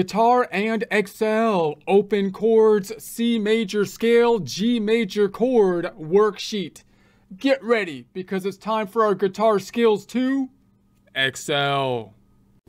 Guitar and Excel, open chords, C major scale, G major chord worksheet. Get ready because it's time for our guitar skills to excel.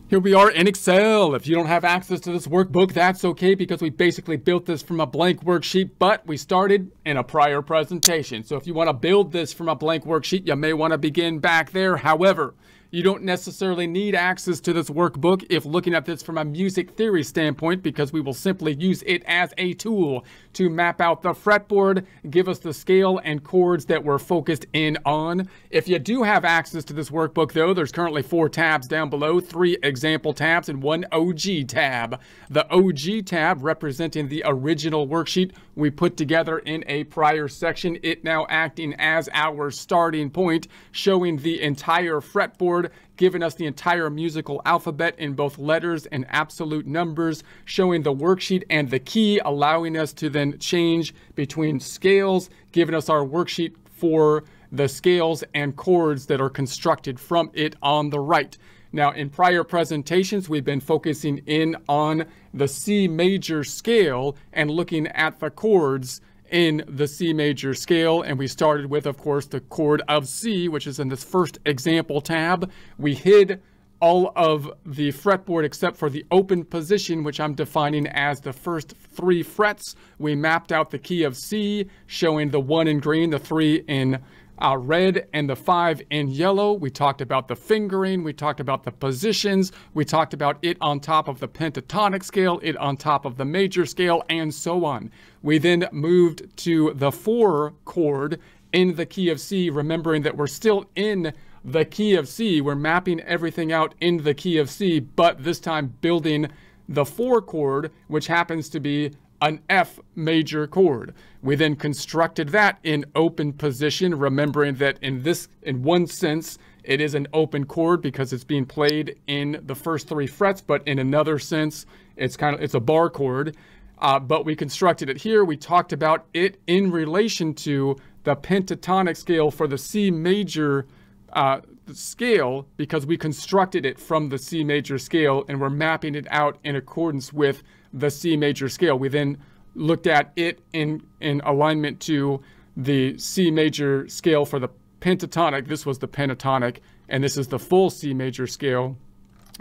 Here we are in Excel. If you don't have access to this workbook, that's okay because we basically built this from a blank worksheet, but we started in a prior presentation. So if you want to build this from a blank worksheet, you may want to begin back there. However, you don't necessarily need access to this workbook if looking at this from a music theory standpoint because we will simply use it as a tool to map out the fretboard, give us the scale and chords that we're focused in on. If you do have access to this workbook though, there's currently four tabs down below, three example tabs and one OG tab. The OG tab representing the original worksheet we put together in a prior section, it now acting as our starting point, showing the entire fretboard giving us the entire musical alphabet in both letters and absolute numbers, showing the worksheet and the key, allowing us to then change between scales, giving us our worksheet for the scales and chords that are constructed from it on the right. Now, in prior presentations, we've been focusing in on the C major scale and looking at the chords in the C major scale. And we started with, of course, the chord of C, which is in this first example tab. We hid all of the fretboard except for the open position, which I'm defining as the first three frets. We mapped out the key of C, showing the one in green, the three in uh, red and the five in yellow. We talked about the fingering. We talked about the positions. We talked about it on top of the pentatonic scale, it on top of the major scale, and so on. We then moved to the four chord in the key of C, remembering that we're still in the key of C. We're mapping everything out in the key of C, but this time building the four chord, which happens to be an F major chord. We then constructed that in open position, remembering that in this, in one sense, it is an open chord because it's being played in the first three frets, but in another sense, it's kind of, it's a bar chord. Uh, but we constructed it here. We talked about it in relation to the pentatonic scale for the C major uh, scale because we constructed it from the C major scale and we're mapping it out in accordance with the C major scale. We then looked at it in, in alignment to the C major scale for the pentatonic. This was the pentatonic, and this is the full C major scale.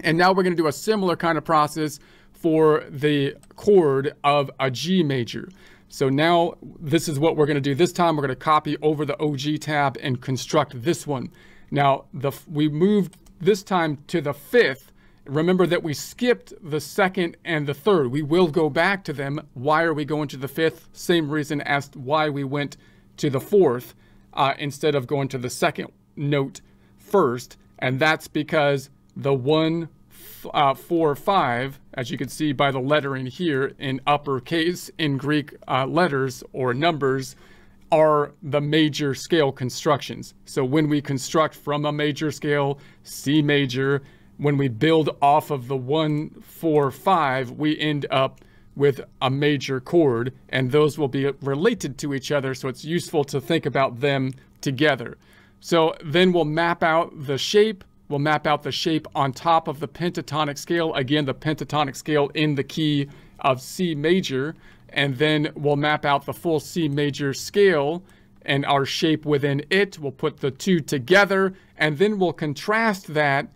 And now we're going to do a similar kind of process for the chord of a G major. So now this is what we're going to do. This time we're going to copy over the OG tab and construct this one. Now the we moved this time to the fifth Remember that we skipped the second and the third. We will go back to them. Why are we going to the fifth? Same reason as why we went to the fourth uh, instead of going to the second note first. And that's because the one, uh, four, five, as you can see by the lettering here in uppercase in Greek uh, letters or numbers, are the major scale constructions. So when we construct from a major scale, C major, when we build off of the one, four, five, we end up with a major chord, and those will be related to each other, so it's useful to think about them together. So then we'll map out the shape. We'll map out the shape on top of the pentatonic scale. Again, the pentatonic scale in the key of C major. And then we'll map out the full C major scale and our shape within it. We'll put the two together, and then we'll contrast that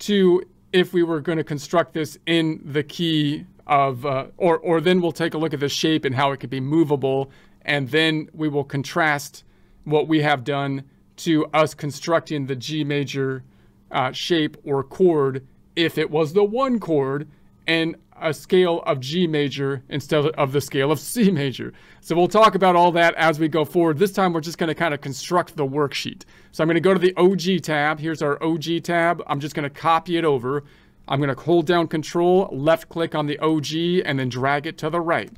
to if we were going to construct this in the key of, uh, or, or then we'll take a look at the shape and how it could be movable, and then we will contrast what we have done to us constructing the G major uh, shape or chord if it was the one chord and a scale of G major instead of the scale of C major. So we'll talk about all that as we go forward. This time we're just going to kind of construct the worksheet. So I'm going to go to the OG tab. Here's our OG tab. I'm just going to copy it over. I'm going to hold down control, left click on the OG, and then drag it to the right.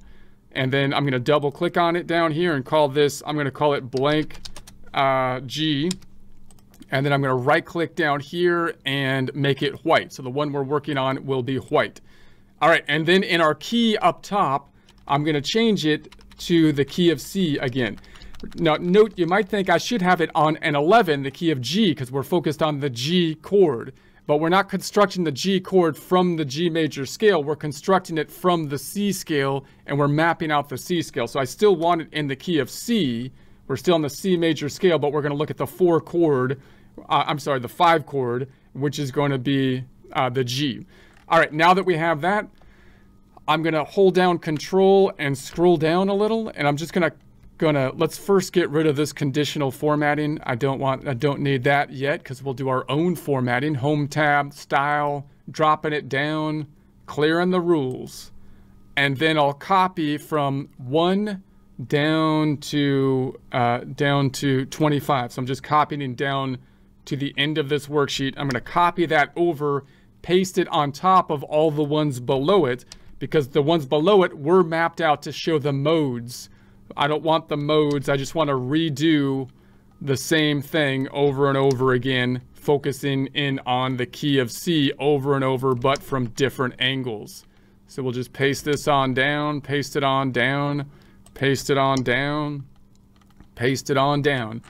And then I'm going to double click on it down here and call this, I'm going to call it blank uh, G. And then I'm going to right click down here and make it white. So the one we're working on will be white. All right, and then in our key up top, I'm going to change it to the key of C again. Now, note, you might think I should have it on an 11, the key of G, because we're focused on the G chord. but we're not constructing the G chord from the G major scale. We're constructing it from the C scale and we're mapping out the C scale. So I still want it in the key of C. We're still on the C major scale, but we're going to look at the four chord, uh, I'm sorry, the five chord, which is going to be uh, the G. All right, now that we have that, I'm going to hold down control and scroll down a little, and I'm just going to gonna let's first get rid of this conditional formatting. I don't want I don't need that yet because we'll do our own formatting. Home tab, style, dropping it down, clearing the rules. And then I'll copy from one down to uh, down to 25. So I'm just copying down to the end of this worksheet. I'm going to copy that over, paste it on top of all the ones below it because the ones below it were mapped out to show the modes I don't want the modes. I just want to redo the same thing over and over again, focusing in on the key of C over and over, but from different angles. So we'll just paste this on down, paste it on down, paste it on down, paste it on down.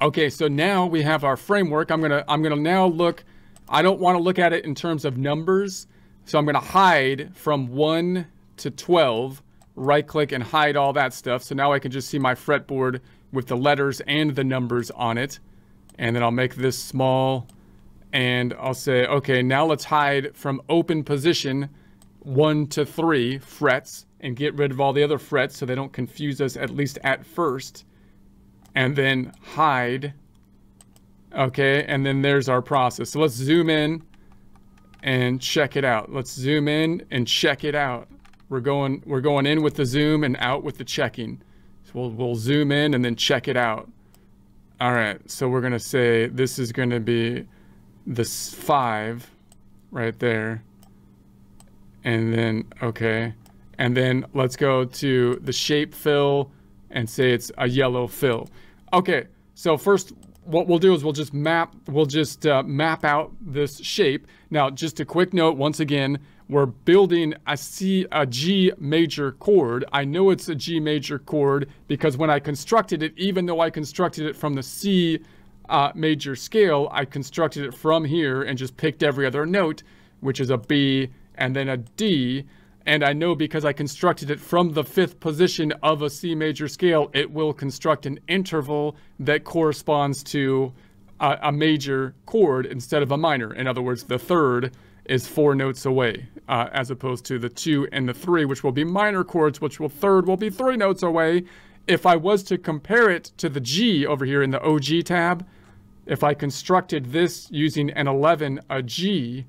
Okay, so now we have our framework. I'm gonna I'm gonna now look. I don't want to look at it in terms of numbers, so I'm gonna hide from one to 12 right click and hide all that stuff. So now I can just see my fretboard with the letters and the numbers on it. And then I'll make this small and I'll say, okay, now let's hide from open position one to three frets and get rid of all the other frets so they don't confuse us at least at first. And then hide. Okay, and then there's our process. So let's zoom in and check it out. Let's zoom in and check it out. We're going, we're going in with the zoom and out with the checking. So we'll, we'll zoom in and then check it out. All right, so we're gonna say this is gonna be this five right there. And then, okay. And then let's go to the shape fill and say it's a yellow fill. Okay, so first what we'll do is we'll just map, we'll just uh, map out this shape. Now, just a quick note, once again, we're building a C, a G major chord. I know it's a G major chord because when I constructed it, even though I constructed it from the C uh, major scale, I constructed it from here and just picked every other note, which is a B and then a D. And I know because I constructed it from the fifth position of a C major scale, it will construct an interval that corresponds to a, a major chord instead of a minor. In other words, the third is four notes away, uh, as opposed to the two and the three, which will be minor chords, which will third will be three notes away. If I was to compare it to the G over here in the OG tab, if I constructed this using an 11, a G,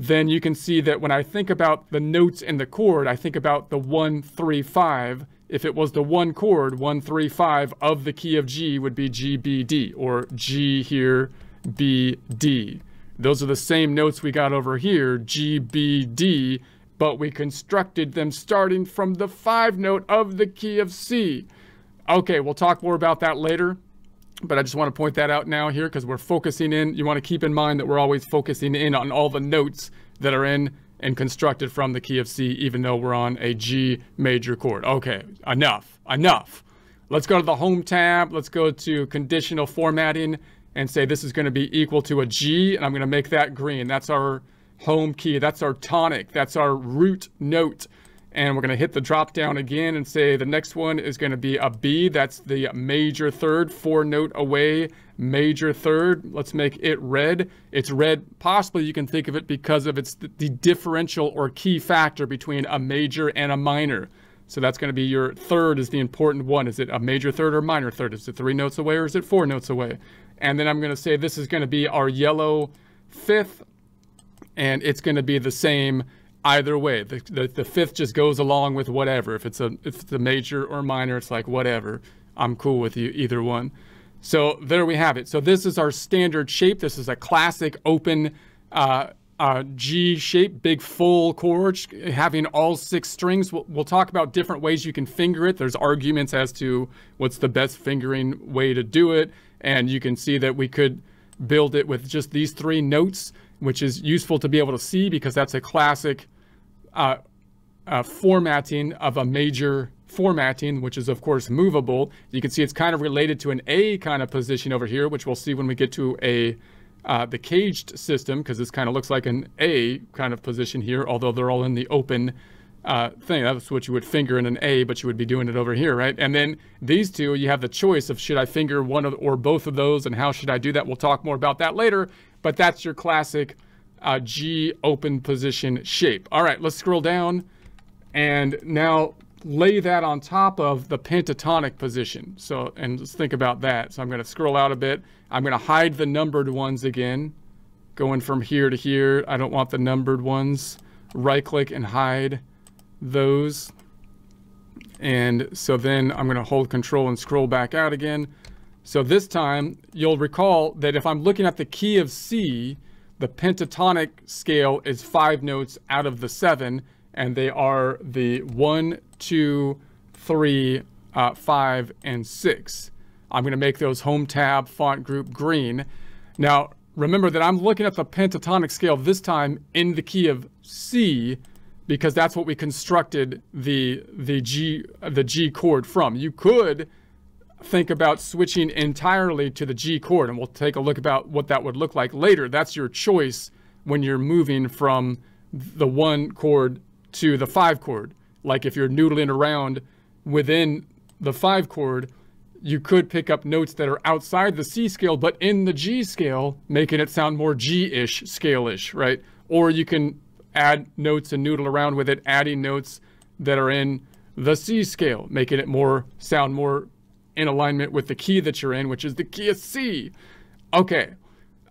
then you can see that when I think about the notes in the chord, I think about the one, three, five. If it was the one chord, one, three, five of the key of G would be G, B, D, or G here, B, D. Those are the same notes we got over here, G, B, D, but we constructed them starting from the five note of the key of C. Okay, we'll talk more about that later, but I just want to point that out now here because we're focusing in. You want to keep in mind that we're always focusing in on all the notes that are in and constructed from the key of C, even though we're on a G major chord. Okay, enough, enough. Let's go to the Home tab. Let's go to Conditional Formatting and say this is going to be equal to a G, and I'm going to make that green. That's our home key. That's our tonic. That's our root note. And we're going to hit the drop down again and say the next one is going to be a B. That's the major third, four note away, major third. Let's make it red. It's red, possibly you can think of it because of its the differential or key factor between a major and a minor. So that's going to be your third is the important one. Is it a major third or minor third? Is it three notes away or is it four notes away? And then I'm going to say this is going to be our yellow fifth, and it's going to be the same either way. The, the, the, fifth just goes along with whatever. If it's a if it's a major or minor, it's like whatever. I'm cool with you either one. So there we have it. So this is our standard shape. This is a classic open uh, uh, G shape, big full chord, having all six strings. We'll, we'll, talk about different ways you can finger it. There's arguments as to what's the best fingering way to do it. And you can see that we could build it with just these three notes, which is useful to be able to see because that's a classic uh, uh, formatting of a major formatting, which is of course movable. You can see it's kind of related to an A kind of position over here, which we'll see when we get to a uh, the caged system, because this kind of looks like an A kind of position here, although they're all in the open uh, thing. That's what you would finger in an A, but you would be doing it over here, right? And then these two, you have the choice of should I finger one of, or both of those, and how should I do that? We'll talk more about that later, but that's your classic uh, G open position shape. All right, let's scroll down and now lay that on top of the pentatonic position. So, and let's think about that. So I'm going to scroll out a bit. I'm going to hide the numbered ones again, going from here to here. I don't want the numbered ones. Right click and hide those. And so then I'm going to hold control and scroll back out again. So this time you'll recall that if I'm looking at the key of C, the pentatonic scale is five notes out of the seven, and they are the one, two, three, uh, five, and six. I'm going to make those home tab font group green. Now, remember that I'm looking at the pentatonic scale this time in the key of C because that's what we constructed the the G the G chord from. You could think about switching entirely to the G chord, and we'll take a look about what that would look like later. That's your choice when you're moving from the one chord to the five chord. Like if you're noodling around within the five chord, you could pick up notes that are outside the C scale, but in the G scale, making it sound more G-ish, scale-ish, right? Or you can add notes and noodle around with it, adding notes that are in the C scale, making it more sound more in alignment with the key that you're in, which is the key of C. Okay.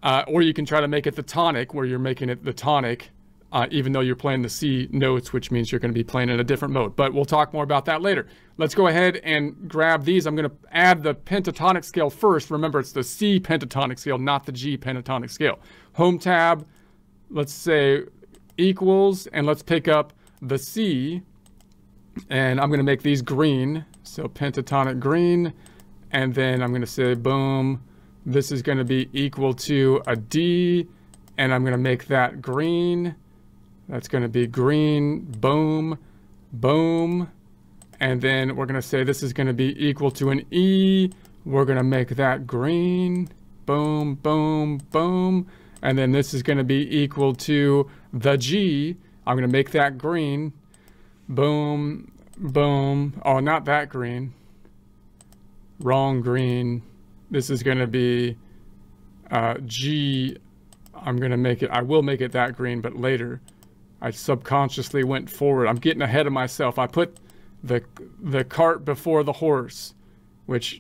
Uh, or you can try to make it the tonic, where you're making it the tonic, uh, even though you're playing the C notes, which means you're going to be playing in a different mode. But we'll talk more about that later. Let's go ahead and grab these. I'm going to add the pentatonic scale first. Remember, it's the C pentatonic scale, not the G pentatonic scale. Home tab, let's say equals, and let's pick up the C, and I'm going to make these green. So pentatonic green, and then I'm going to say, boom, this is going to be equal to a D, and I'm going to make that green. That's going to be green, boom, boom. And then we're going to say this is going to be equal to an E. We're going to make that green, boom, boom, boom. And then this is going to be equal to the G. I'm going to make that green. Boom, boom. Oh, not that green. Wrong green. This is going to be uh, G. I'm going to make it, I will make it that green, but later. I subconsciously went forward. I'm getting ahead of myself. I put the the cart before the horse, which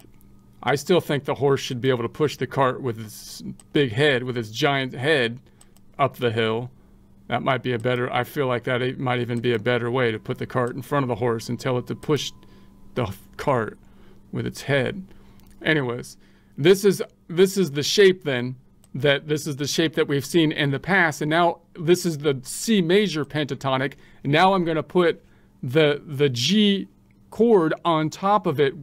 I still think the horse should be able to push the cart with its big head, with its giant head, up the hill. That might be a better, I feel like that might even be a better way to put the cart in front of the horse and tell it to push the cart with its head. Anyways, this is this is the shape then that this is the shape that we've seen in the past and now this is the C major pentatonic. Now I'm going to put the the G chord on top of it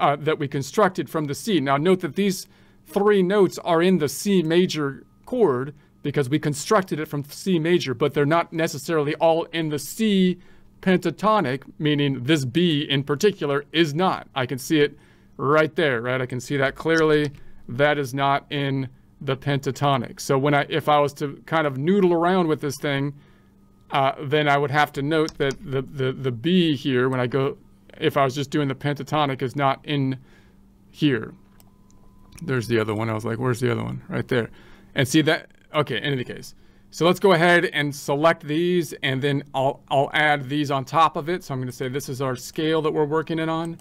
uh, that we constructed from the C. Now note that these three notes are in the C major chord because we constructed it from C major, but they're not necessarily all in the C pentatonic, meaning this B in particular is not. I can see it right there, right? I can see that clearly. That is not in the pentatonic. So when I, if I was to kind of noodle around with this thing, uh, then I would have to note that the, the, the B here, when I go if I was just doing the pentatonic is not in here. There's the other one. I was like, where's the other one? Right there. And see that, okay, in any case. So let's go ahead and select these and then I'll, I'll add these on top of it. So I'm gonna say this is our scale that we're working it on.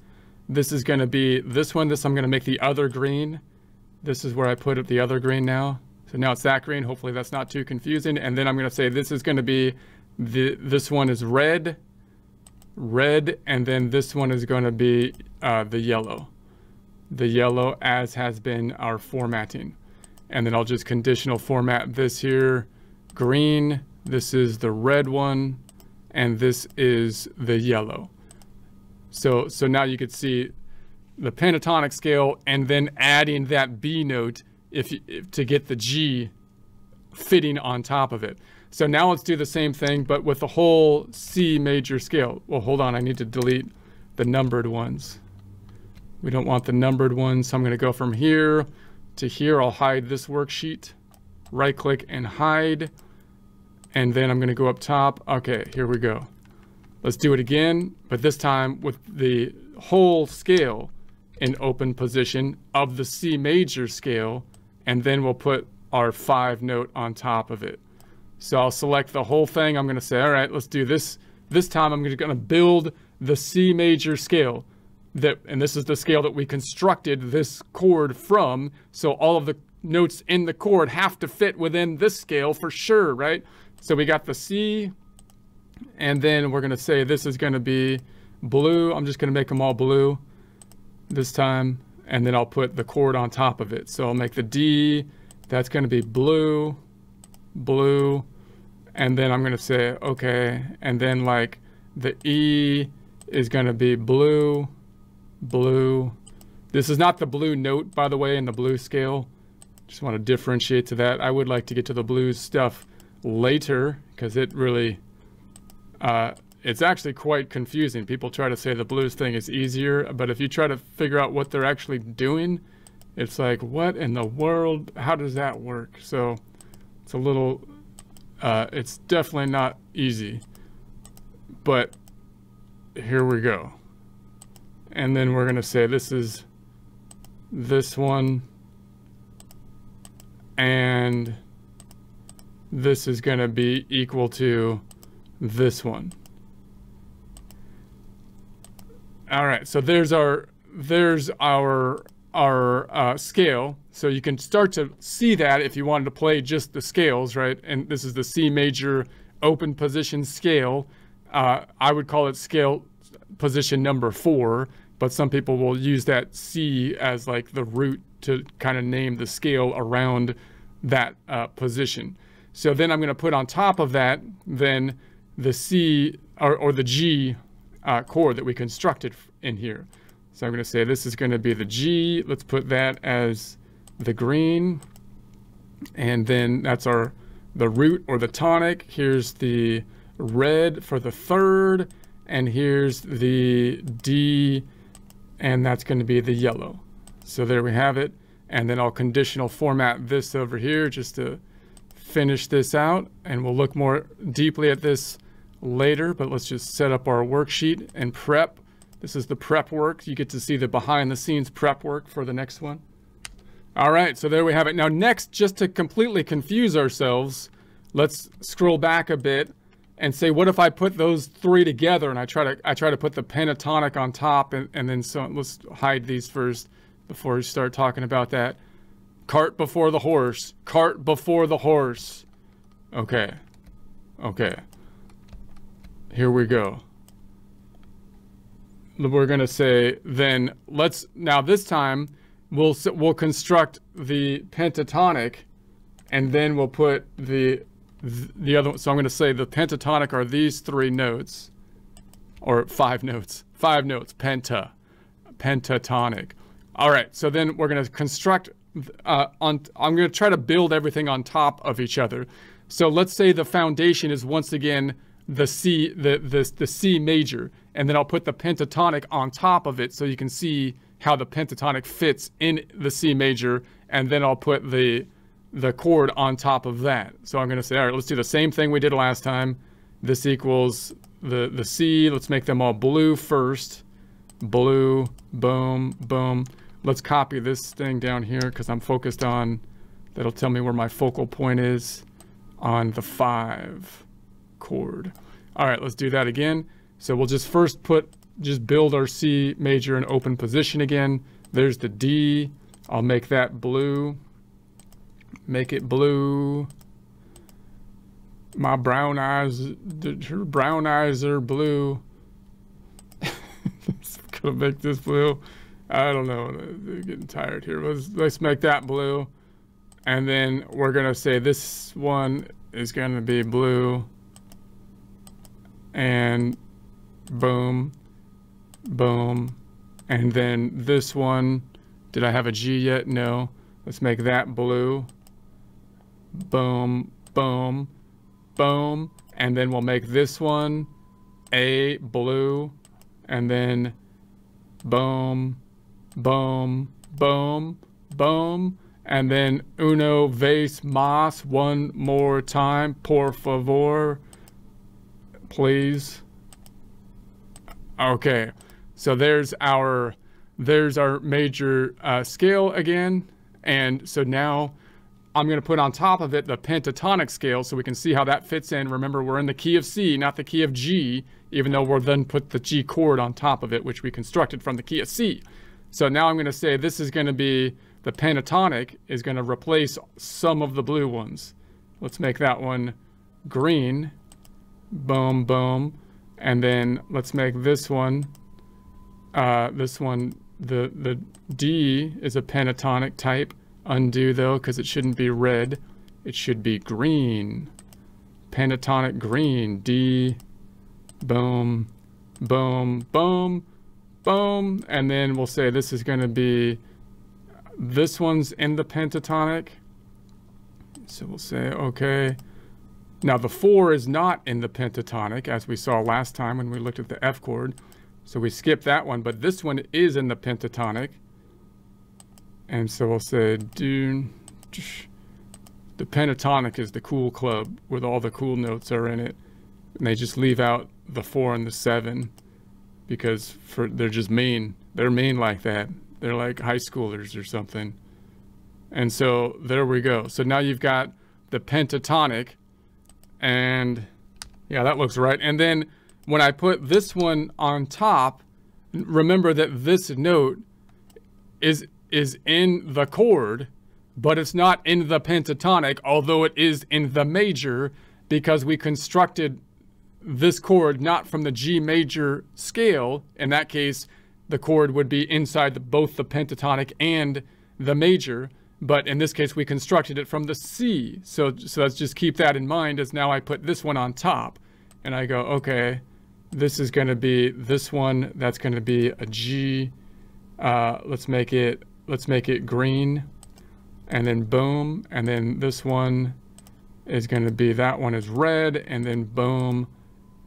This is gonna be this one, this I'm gonna make the other green. This is where I put the other green now. So now it's that green, hopefully that's not too confusing. And then I'm gonna say this is gonna be, the, this one is red, red, and then this one is going to be uh, the yellow. The yellow as has been our formatting. And then I'll just conditional format this here. Green, this is the red one, and this is the yellow. So, so now you could see the pentatonic scale and then adding that B note if, if to get the G fitting on top of it. So now let's do the same thing, but with the whole C major scale. Well, hold on, I need to delete the numbered ones. We don't want the numbered ones, so I'm gonna go from here to here. I'll hide this worksheet. right click and hide. And then I'm going to go up top. Okay, here we go. Let's do it again, but this time with the whole scale in open position of the C major scale, and then we'll put our five note on top of it. So I'll select the whole thing. I'm going to say, all right, let's do this. This time I'm going to build the C major scale. That, and this is the scale that we constructed this chord from. So all of the notes in the chord have to fit within this scale for sure, right? So we got the C, and then we're to say this is to be blue. I'm just to make them all blue this time. And then I'll put the chord on top of it. So I'll make the D, that's to be blue, blue. And then I'm to say, okay. And then like the E is to be blue, blue. This is not the blue note, by the way, in the blue scale. Just want to differentiate to that. I would like to get to the blues stuff later because it really, uh, it's actually quite confusing. People try to say the blues thing is easier, but if you try to figure out what they're actually doing, it's like, what in the world? How does that work? So it's a little, uh, it's definitely not easy, but here we go. And then we're going to say this is this one and this is going to be equal to this one. All right, so there's our there's our our uh, scale. So you can start to see that if you wanted to play just the scales, right? And this is the C major open position scale. Uh, I would call it scale position number four, but some people will use that C as like the root to kind of name the scale around that uh, position. So then I'm going to put on top of that then the C or, or the G uh, chord that we constructed in here. So I'm going to say this is going to be the G. Let's put that as the green. And then that's our the root or the tonic. Here's the red for the third. And here's the D, and that's going to be the yellow. So there we have it. And then I'll conditional format this over here just to finish this out. And we'll look more deeply at this later, but let's just set up our worksheet and prep. This is the prep work. You get to see the behind the scenes prep work for the next one. All right, so there we have it. Now next, just to completely confuse ourselves, let's scroll back a bit and say, what if I put those three together and I try to I try to put the pentatonic on top and, and then so let's hide these first before we start talking about that. Cart before the horse. Cart before the horse. Okay. Okay. Here we go. We're to say then let's now this time we'll we'll construct the pentatonic and then we'll put the the other so I'm going to say the pentatonic are these three notes or five notes five notes penta pentatonic all right, so then we're going to construct uh, on, I'm going to try to build everything on top of each other. So let's say the foundation is once again the C, the, the, the C major, and then I'll put the pentatonic on top of it so you can see how the pentatonic fits in the C major, and then I'll put the, the chord on top of that. So I'm going to say, all right, let's do the same thing we did last time. This equals the, the C. Let's make them all blue first. Blue, boom, boom. Let's copy this thing down here because I'm focused on, that'll tell me where my focal point is on the five chord. All right, let's do that again. So we'll just first put, just build our C major in open position again. There's the D. I'll make that blue. Make it blue. My brown eyes, her brown eyes are blue. gonna make this blue. I don't know. They're getting tired here. Let's, let's make that blue. And then we're to say this one is to be blue. And boom, boom. And then this one, did I have a G yet? No. Let's make that blue. Boom, boom, boom. And then we'll make this one A blue. And then boom, boom, boom, boom, And then uno vez más, one more time, por favor, please. Okay, so there's our there's our major uh, scale again. And so now I'm going to put on top of it the pentatonic scale so we can see how that fits in. Remember, we're in the key of C, not the key of G, even though we'll then put the G chord on top of it, which we constructed from the key of C. So now I'm going to say this is going to be, the pentatonic is going to replace some of the blue ones. Let's make that one green. Boom, boom. And then let's make this one, uh, this one, the, the D is a pentatonic type. Undo though, because it shouldn't be red. It should be green. Pentatonic green. D, boom, boom, boom, boom. And then we'll say this is going to be, this one's in the pentatonic. So we'll say, okay. Now the four is not in the pentatonic, as we saw last time when we looked at the F chord. So we skip that one, but this one is in the pentatonic. And so we'll say, the pentatonic is the cool club with all the cool notes are in it. And they just leave out the four and the seven because for they're just mean. They're mean like that. They're like high schoolers or something. And so there we go. So now you've got the pentatonic and yeah, that looks right. And then when I put this one on top, remember that this note is is in the chord, but it's not in the pentatonic, although it is in the major because we constructed this chord not from the G major scale. In that case, the chord would be inside the, both the pentatonic and the major. But in this case, we constructed it from the C. So, so let's just keep that in mind as now I put this one on top. And I go, okay, this is going to be this one. That's going to be a G. Uh, let's make it let's make it green and then boom and then this one is going to be that one is red and then boom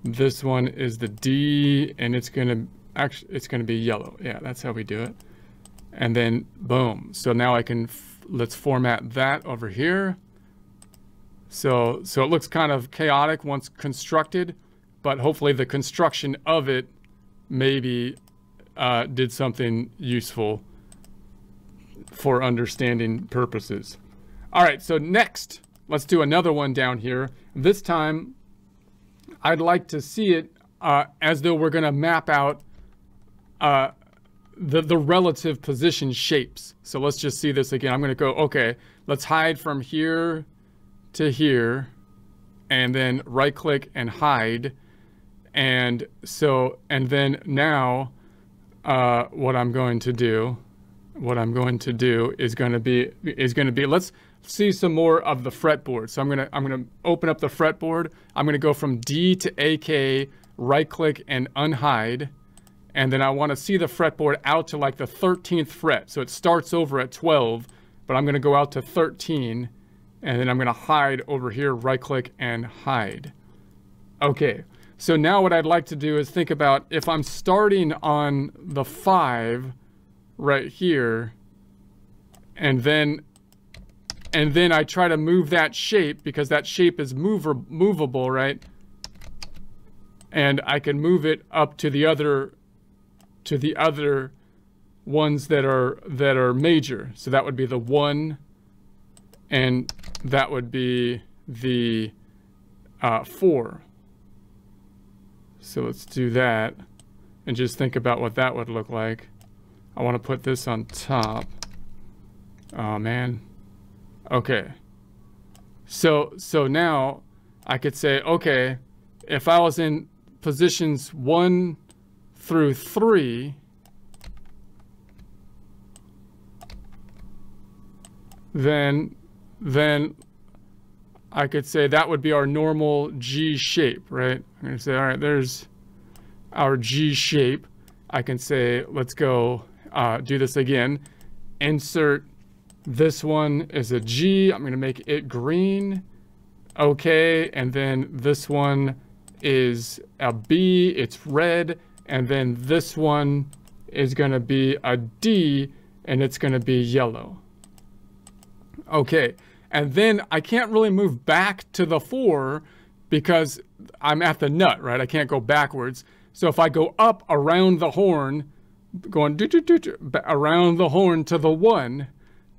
this one is the D and it's going to actually it's going to be yellow. Yeah that's how we do it. And then boom. So now I can let's format that over here. So so it looks kind of chaotic once constructed but hopefully the construction of it maybe uh, did something useful for understanding purposes. All right, so next, let's do another one down here. This time, I'd like to see it uh, as though we're going to map out uh, the, the relative position shapes. So let's just see this again. I'm going to go, okay, let's hide from here to here, and then right click and hide. And so, and then now, uh, what I'm going to do what I'm going to do is going to be is going to be let's see some more of the fretboard. So I'm going to I'm going to open up the fretboard. I'm going to go from D to AK, right click and unhide. And then I want to see the fretboard out to like the 13th fret. So it starts over at 12, but I'm going to go out to 13 and then I'm going to hide over here, right click and hide. Okay. So now what I'd like to do is think about if I'm starting on the 5, right here. And then and then I try to move that shape because that shape is mover movable right? And I can move it up to the other to the other ones that are that are major. So that would be the one and that would be the uh, four. So let's do that and just think about what that would look like I want to put this on top. Oh man. Okay. So so now I could say, okay, if I was in positions one through three, then then I could say that would be our normal G shape, right? I'm gonna say, all right, there's our G shape. I can say, let's go uh, do this again. Insert this one is a G. I'm going to make it green. Okay. And then this one is a B. It's red. And then this one is going to be a D and it's going to be yellow. Okay, and then I can't really move back to the four because I'm at the nut, right? I can't go backwards. So if I go up around the horn, going doo -doo -doo around the horn to the one,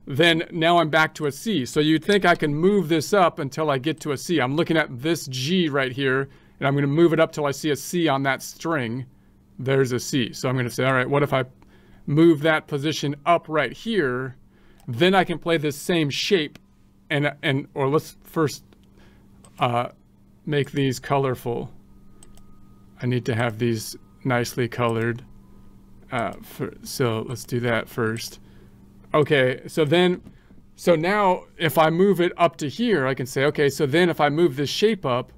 then now I'm back to a C. So you'd think I can move this up until I get to a C. I'm looking at this G right here, and I'm going to move it up till I see a C on that string. There's a C. So I'm going to say, all right, what if I move that position up right here? Then I can play this same shape, and and or let's first uh, make these colorful. I need to have these nicely colored. Uh, for, so let's do that first. Okay, so then, so now if I move it up to here, I can say, okay, so then if I move this shape up,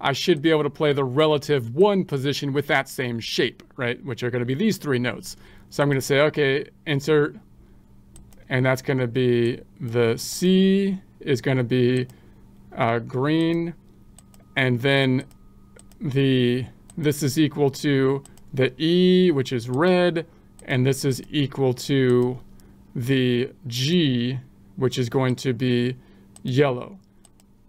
I should be able to play the relative one position with that same shape, right? Which are going to be these three notes. So I'm going to say, okay, insert, and that's going to be the C is going to be uh, green, and then the this is equal to the E, which is red, and this is equal to the G, which is going to be yellow.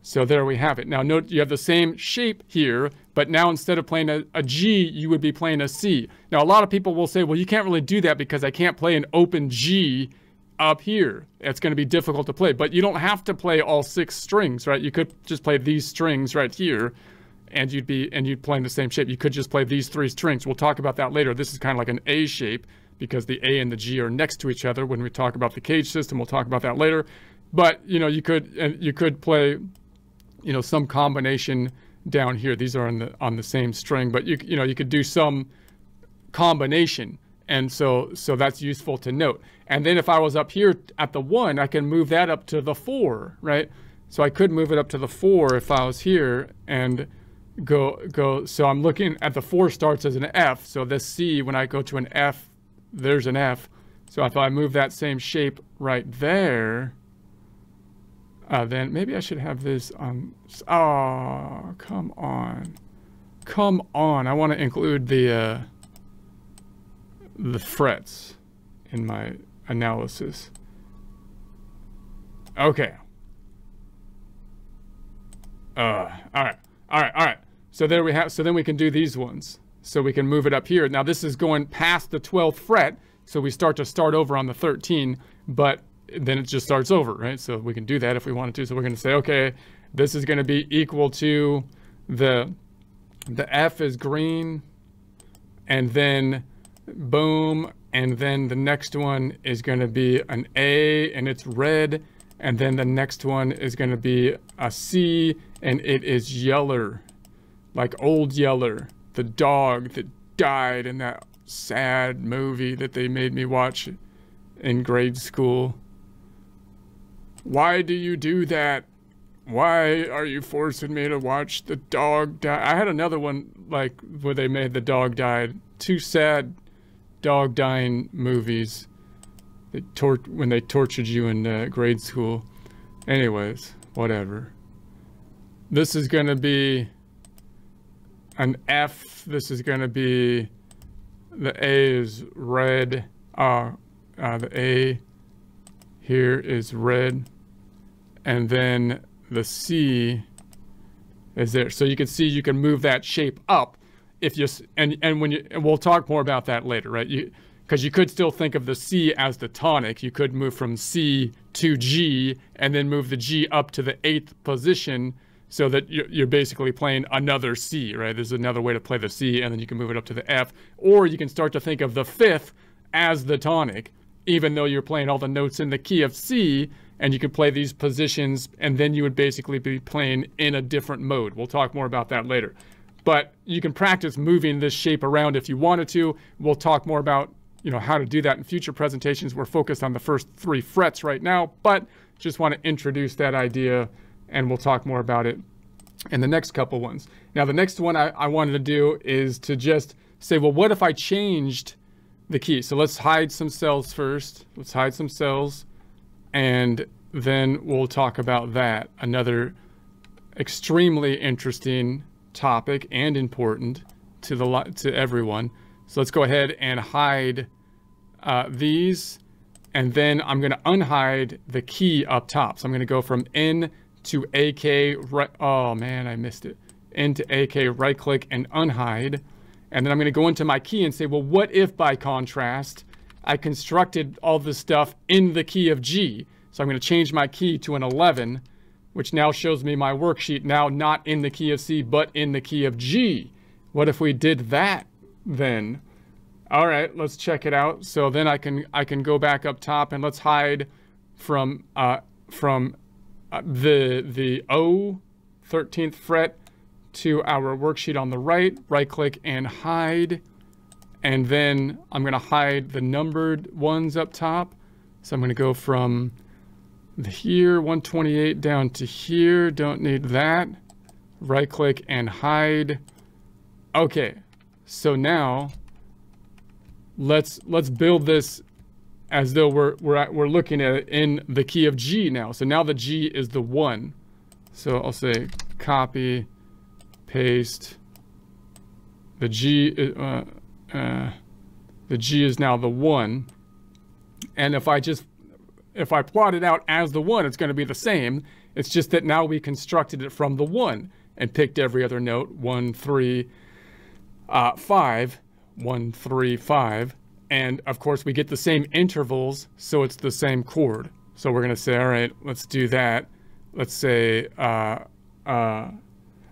So there we have it. Now note you have the same shape here, but now instead of playing a, a G, you would be playing a C. Now a lot of people will say, well, you can't really do that because I can't play an open G up here. It's going to be difficult to play, but you don't have to play all six strings, right? You could just play these strings right here and you'd be, and you'd play in the same shape. You could just play these three strings. We'll talk about that later. This is kind of like an A shape because the A and the G are next to each other. When we talk about the cage system, we'll talk about that later. But you know, you could and you could play, you know, some combination down here. These are on the on the same string, but you you know you could do some combination, and so so that's useful to note. And then if I was up here at the one, I can move that up to the four, right? So I could move it up to the four if I was here and go go. So I'm looking at the four starts as an F. So this C, when I go to an F there's an F. So if I move that same shape right there, uh, then maybe I should have this on. Oh, come on. Come on. I want to include the, uh, the frets in my analysis. Okay. Uh, all right. All right. All right. So there we have, so then we can do these ones. So we can move it up here. Now this is going past the 12th fret, so we start to start over on the 13, but then it just starts over, right? So we can do that if we wanted to. So we're going to say, okay, this is going to be equal to the, the F is green, and then boom, and then the next one is going to be an A, and it's red, and then the next one is going to be a C, and it is yeller, like Old Yeller the dog that died in that sad movie that they made me watch in grade school. Why do you do that? Why are you forcing me to watch the dog die? I had another one like where they made the dog die. Two sad dog dying movies. They tor- when they tortured you in uh, grade school. Anyways, whatever. This is gonna be an F. This is going to be, the A is red. Uh, uh, the A here is red. And then the C is there. So you can see you can move that shape up if you, and, and when you, and we'll talk more about that later, right? You, because you could still think of the C as the tonic. You could move from C to G and then move the G up to the eighth position so that you're basically playing another C, right? There's another way to play the C, and then you can move it up to the F. Or you can start to think of the fifth as the tonic, even though you're playing all the notes in the key of C, and you can play these positions, and then you would basically be playing in a different mode. We'll talk more about that later. But you can practice moving this shape around if you wanted to. We'll talk more about you know how to do that in future presentations. We're focused on the first three frets right now, but just want to introduce that idea and we'll talk more about it in the next couple ones. Now, the next one I, I wanted to do is to just say, well, what if I changed the key? So let's hide some cells first. Let's hide some cells, and then we'll talk about that. Another extremely interesting topic and important to the to everyone. So let's go ahead and hide uh, these, and then I'm going to unhide the key up top. So I'm going to go from N to AK, right, oh man, I missed it. Into AK, right click and unhide. And then I'm going to go into my key and say, well, what if by contrast, I constructed all this stuff in the key of G? So I'm going to change my key to an 11, which now shows me my worksheet now not in the key of C, but in the key of G. What if we did that then? All right, let's check it out. So then I can I can go back up top and let's hide from uh, from uh, the the O 13th fret to our worksheet on the right. Right click and hide. And then I'm going to hide the numbered ones up top. So I'm going to go from here 128 down to here. Don't need that. Right click and hide. Okay, so now let's let's build this as though we're we're at, we're looking at it in the key of G now. So now the G is the one. So I'll say copy, paste. The G uh, uh, the G is now the one. And if I just if I plot it out as the one, it's going to be the same. It's just that now we constructed it from the one and picked every other note, one, three, uh, five, one, three, five. And of course we get the same intervals, so it's the same chord. So we're gonna say, all right, let's do that. Let's say, uh, uh,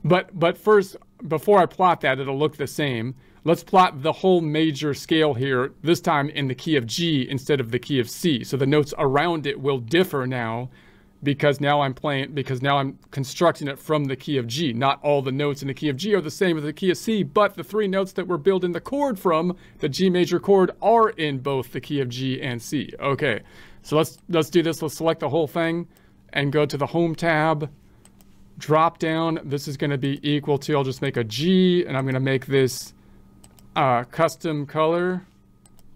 but, but first, before I plot that, it'll look the same. Let's plot the whole major scale here, this time in the key of G instead of the key of C. So the notes around it will differ now because now I'm playing, because now I'm constructing it from the key of G. Not all the notes in the key of G are the same as the key of C, but the three notes that we're building the chord from, the G major chord, are in both the key of G and C. Okay, so let's, let's do this. Let's select the whole thing and go to the Home tab, drop down. This is gonna be equal to, I'll just make a G, and I'm gonna make this uh, custom color,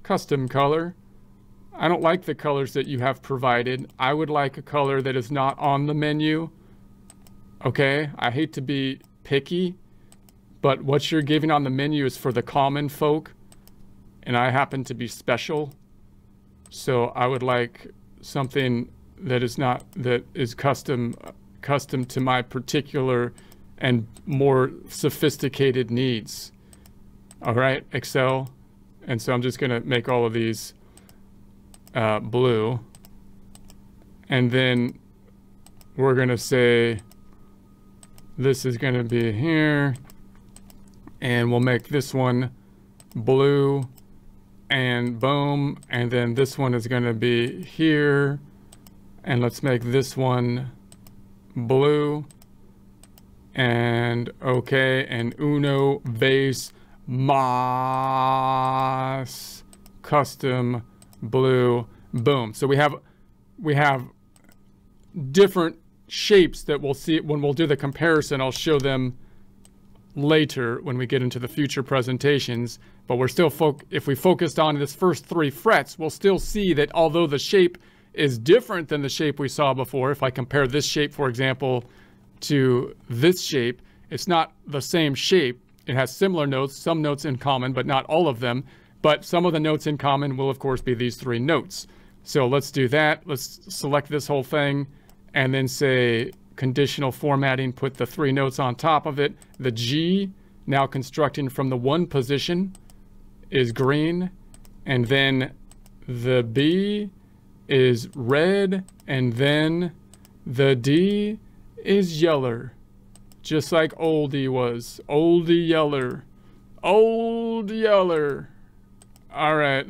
custom color. I don't like the colors that you have provided. I would like a color that is not on the menu. Okay, I hate to be picky, but what you're giving on the menu is for the common folk, and I happen to be special. So I would like something that is not, that is custom, custom to my particular and more sophisticated needs. All right, Excel. And so I'm just gonna make all of these uh, blue. And then we're going to say this is going to be here. And we'll make this one blue and boom. And then this one is going to be here. And let's make this one blue and okay and uno base mas custom blue, boom. So we have we have different shapes that we'll see when we'll do the comparison. I'll show them later when we get into the future presentations. But we're still, if we focused on this first three frets, we'll still see that although the shape is different than the shape we saw before, if I compare this shape, for example, to this shape, it's not the same shape. It has similar notes, some notes in common, but not all of them. But some of the notes in common will, of course, be these three notes. So let's do that. Let's select this whole thing and then say conditional formatting, put the three notes on top of it. The G, now constructing from the one position, is green. And then the B is red. And then the D is yeller. Just like oldie was. Oldie yeller. Old yeller. All right.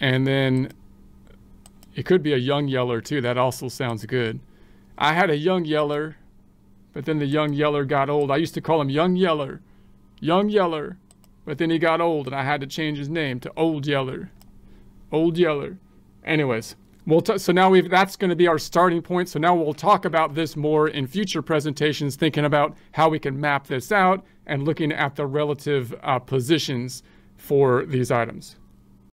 And then it could be a young yeller too. That also sounds good. I had a young yeller, but then the young yeller got old. I used to call him Young Yeller. Young Yeller. But then he got old and I had to change his name to Old Yeller. Old Yeller. Anyways, we'll so now we've that's going to be our starting point. So now we'll talk about this more in future presentations, thinking about how we can map this out and looking at the relative uh, positions for these items.